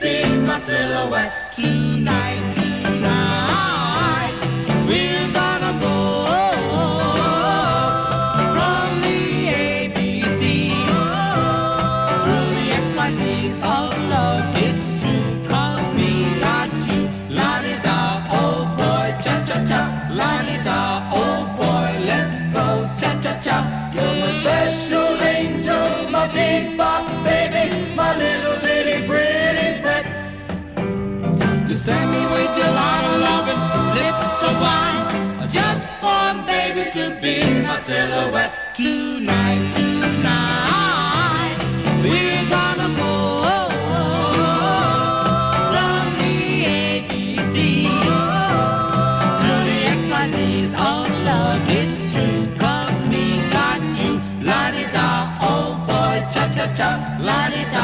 be my silhouette tonight, tonight. We're gonna go from the ABCs through the XYZs of oh, love. It's true, cause me got you. La-di-da, oh boy, cha-cha-cha. La-di-da, oh boy, let's go. Cha-cha-cha. You're my special angel, my big bop be my silhouette. Tonight, tonight, we're gonna go from the ABCs to the XYZs of love. It's true, cause me got you. La-di-da, oh boy, cha-cha-cha. La-di-da, oh boy, let's go.